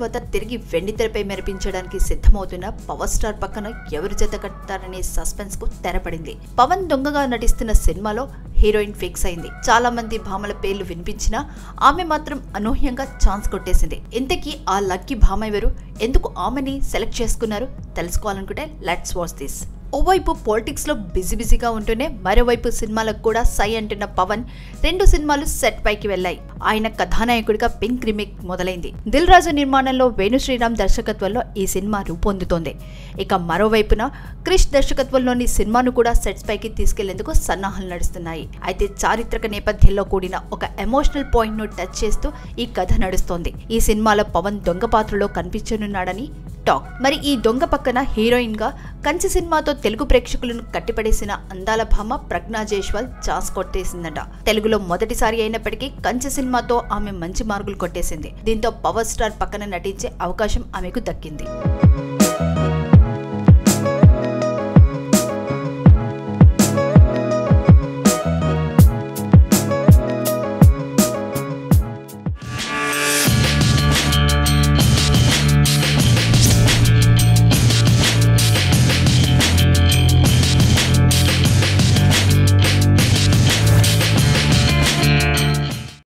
తర్వాత తిరిగి వెండితెరపై మెరిపించడానికి సిద్ధమవుతున్న పవర్ స్టార్ పక్కన ఎవరు జత కట్టారనే సస్పెన్స్కు తెరపడింది. పవన్ దొంగగా నటిస్తున్న సినిమాలో హీరోయిన్ ఫిక్స్ అయింది. చాలా మంది భామల పేర్లు వినిపించినా ఆమె మాత్రం అనూహ్యంగా ఛాన్స్ కొట్టేసింది. ఇంతకీ ఆ లక్కీ భామ ఎవరు? ఎందుకు ఆమెని సెలెక్ట్ చేసుకున్నారు? తెలుసుకోవాలనుకుంటే లెట్స్ వాచ్ దిస్. ఓవైపు పాలిటిక్స్లో బిజీ బిజీగా ఉంటూనే మరోవైపు సినిమాలకు కూడా సై అంటున్న పవన్ రెండు సినిమాలు సెట్ పైకి వెళ్ళాయి. ఆయన కథానాయకుడిగా పింక్ రిమేక్ మొదలైంది. దిల్ రాజు నిర్మాణంలో వేణు శ్రీరామ్ దర్శకత్వంలో ఈ సినిమా రూపొందుతోంది. ఇక మరోవైపున క్రిష్ దర్శకత్వంలోని సినిమాను కూడా సెట్స్ పైకి తీసుకెళ్ళేందుకు సన్నాహాలు నడుస్తున్నాయి. అయితే చారిత్రక నేపథ్యంలో కూడిన ఒక ఎమోషనల్ పాయింట్ను టచ్ చేస్తూ ఈ కథ నడుస్తోంది. ఈ సినిమాలో పవన్ దొంగ పాత్రలో కనిపించనున్నాడని టాక్. మరి ఈ దొంగ పక్కన హీరోయిన్గా కంచి సినిమాతో తెలుగు ప్రేక్షకులను కట్టిపడేసిన అందాల భామ ప్రజ్ఞా జైస్వాల్ ఛాన్స్ కొట్టేసిందట. తెలుగులో మొదటిసారి అయినప్పటికీ కంచి సినిమాతో ఆమె మంచి మార్కులు కొట్టేసింది. దీంతో పవర్ స్టార్ పక్కన నటించే అవకాశం ఆమెకు దక్కింది.